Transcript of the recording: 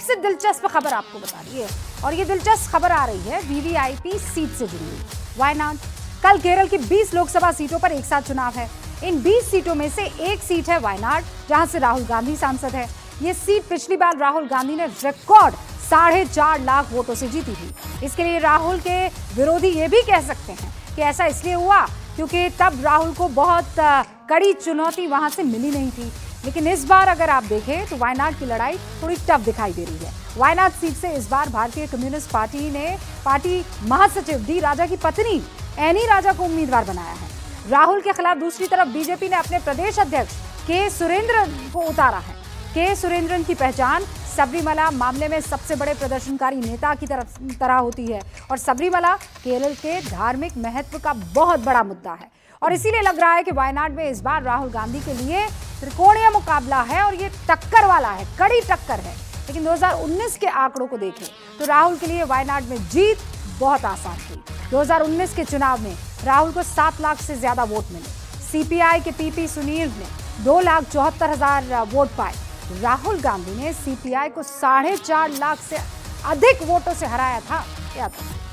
सबसे दिलचस्प खबर आपको बता रही है। और ये दिलचस्प खबर आ रही है वीवीआईपी सीट से जुड़ी हुई। वायनाड कल केरल की 20 लोकसभा सीटों पर एक साथ चुनाव है। इन 20 सीटों में से एक सीट है वायनाड जहाँ से राहुल गांधी सांसद है। ये सीट पिछली बार राहुल गांधी ने रिकॉर्ड साढ़े चार लाख वोटों से जीती थी। इसके लिए राहुल के विरोधी ये भी कह सकते हैं कि ऐसा इसलिए हुआ क्योंकि तब राहुल को बहुत कड़ी चुनौती वहाँ से मिली नहीं थी। लेकिन इस बार अगर आप देखें तो वायनाड की लड़ाई थोड़ी टफ दिखाई दे रही है। वायनाड सीट से इस बार भारतीय कम्युनिस्ट पार्टी ने, पार्टी महासचिव डी राजा की पत्नी, एनी राजा को उम्मीदवार बनाया है। राहुल के खिलाफ दूसरी तरफ़ बीजेपी ने अपने प्रदेश अध्यक्ष के सुरेंद्र को उतारा है। के सुरेंद्रन की पहचान सबरीमला मामले में सबसे बड़े प्रदर्शनकारी नेता की तरफ़, तरह होती है और सबरीमला केरल के धार्मिक महत्व का बहुत बड़ा मुद्दा है। और इसीलिए लग रहा है कि वायनाड में इस बार राहुल गांधी के लिए त्रिकोणीय मुकाबला है और ये टक्कर वाला है, कड़ी टक्कर है। लेकिन 2019 के आंकड़ों को देखें तो राहुल के लिए वायनाड में जीत बहुत आसान थी। 2019 के चुनाव में राहुल को सात लाख से ज़्यादा वोट मिले। सीपीआई के पीपी सुनील ने दो लाख चौहत्तर हज़ार वोट पाए। राहुल गांधी ने सीपीआई को साढ़े चार लाख से अधिक वोटों से हराया था। याद रखिए